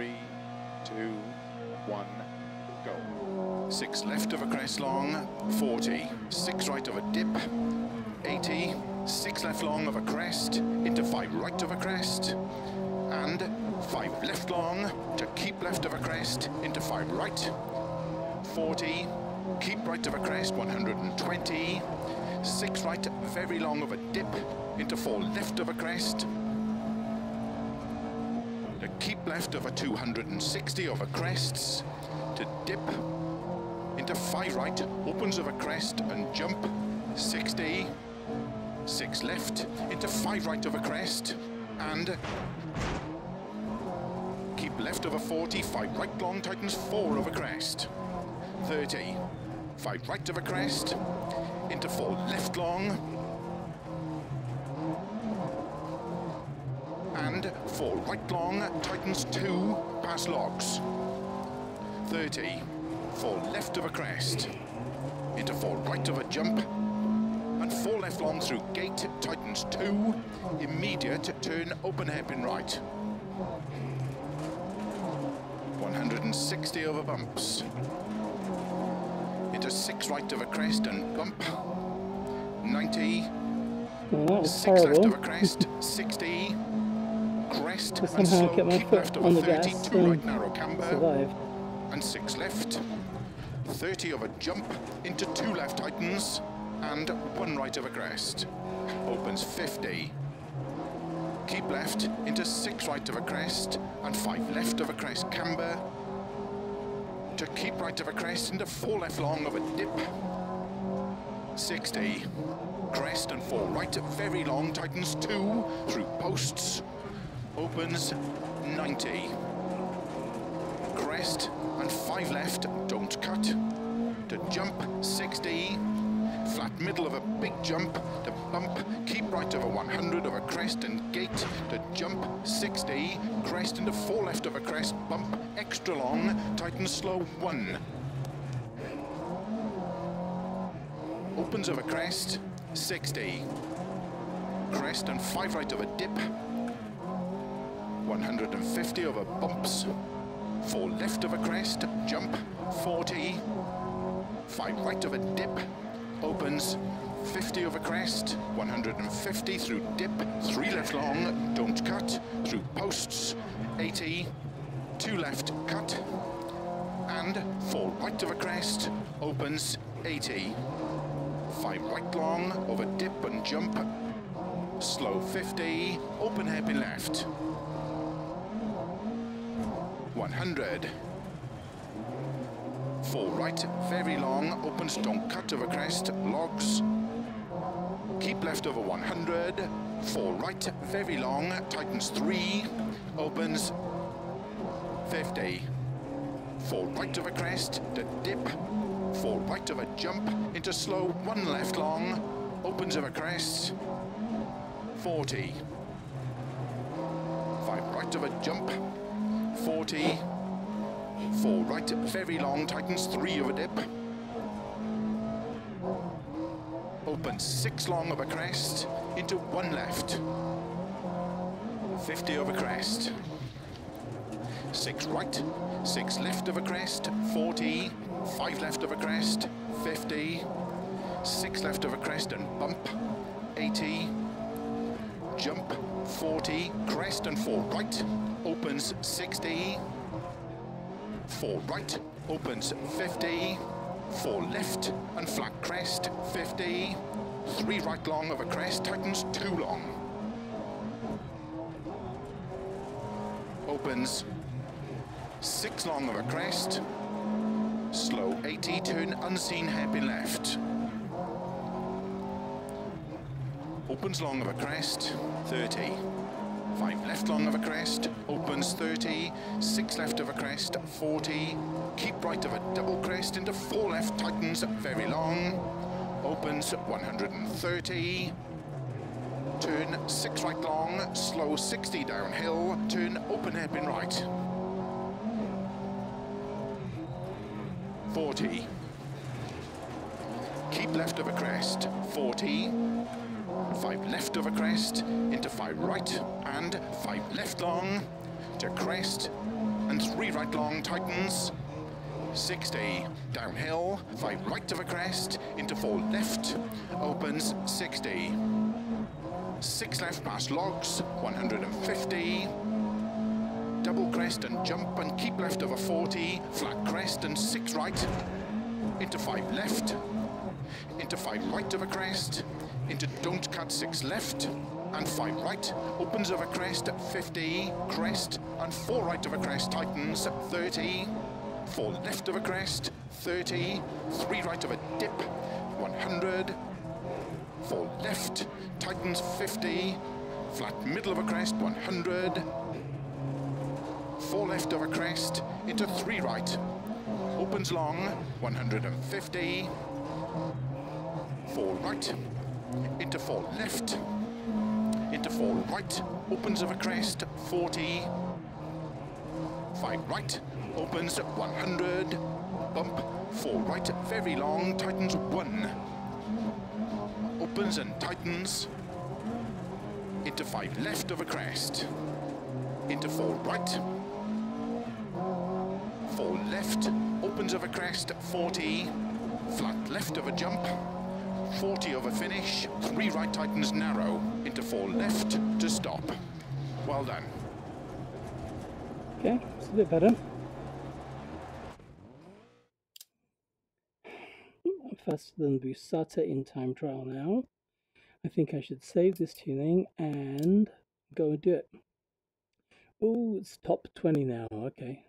Three, two, one, go. Six left of a crest long, 40. Six right of a dip, 80. Six left long of a crest, into five right of a crest. And five left long to keep left of a crest, into five right. 40. Keep right of a crest, 120. Six right, very long of a dip, into four left of a crest, keep left of a 260 over crests, to dip into five right, opens of a crest and jump, 60, six left, into five right of a crest, and keep left of a 40, five right long, tightens four a crest, 30, five right of a crest, into four left long, and four. Right long, tightens two, pass logs. 30, four left of a crest, into four right of a jump, and four left long through gate, tightens two, immediate turn, open hairpin right. 160 over bumps. Into six right of a crest and bump. 90, Well, that six left of a crest, 60, To and somehow get my keep foot left on a the 30, gas and right narrow camber, Survived. and six left, 30 of a jump into two left tightens, and one right of a crest. Opens 50. Keep left into six right of a crest, and five left of a crest camber. To keep right of a crest into four left long of a dip. 60. Crest and four right, very long, tightens two through posts. Opens 90 crest and five left, don't cut. To jump, 60. Flat middle of a big jump, to bump, keep right over 100 of a crest and gate, to jump, 60. Crest into four left of a crest, bump, extra long, tighten slow, one. Opens of a crest, 60. Crest and five right of a dip, 150 over bumps, four left of a crest, jump, 40, five right of a dip, opens, 50 over crest, 150 through dip, three left long, don't cut, through posts, 80, two left, cut, and four right of a crest, opens, 80, five right long, over dip and jump, slow 50, open hairpin left, 100. Four right, very long, opens, don't cut over crest, logs. Keep left over 100. Four right, very long, tightens three, opens 50. Four right of a crest, to dip. Four right of a jump, into slow, one left long, opens of a crest, 40. Five right of a jump, 40, four. Right, very long, tightens three of a dip. Open. Six long of a crest, into one left. 50 of a crest. Six right, six left of a crest, 40, five left of a crest, 50, six left of a crest and bump, 80, jump 40, crest and four right, opens 60, four right, opens 50, four left and flat crest 50, three right long of a crest, tightens two long, opens six long of a crest, slow 80, turn unseen hairpin left, opens long of a crest, 30. Five left long of a crest, opens 30. Six left of a crest, 40. Keep right of a double crest into four left, tightens very long. Opens 130. Turn six right long, slow 60 downhill. Turn open hairpin right. 40. Keep left of a crest, 40 five left of a crest, into five right, and five left long, to crest, and three right long tightens. 60 downhill, five right of a crest, into four left, opens 60. Six left past logs, 150. Double crest and jump and keep left of a 40, flat crest and six right, into five left, into five right of a crest, into don't cut six left, and five right, opens a crest at 50, crest, and four right of a crest, tightens at 30, four left of a crest, 30, three right of a dip, 100, four left, tightens 50, flat middle of a crest, 100, four left of a crest, into three right, opens long, 150, four right, into four left, into four right, opens of a crest, 40, five right, opens 100, bump, four right, very long, tightens one, opens and tightens, into five left of a crest, into four right, four left, opens of a crest, 40, flat left of a jump, 40 over finish, three right tightens narrow, into four left to stop. Well done. Okay, it's a bit better. I'm faster than Busata in time trial now. I think I should save this tuning and go and do it. Oh, it's top 20 now. Okay,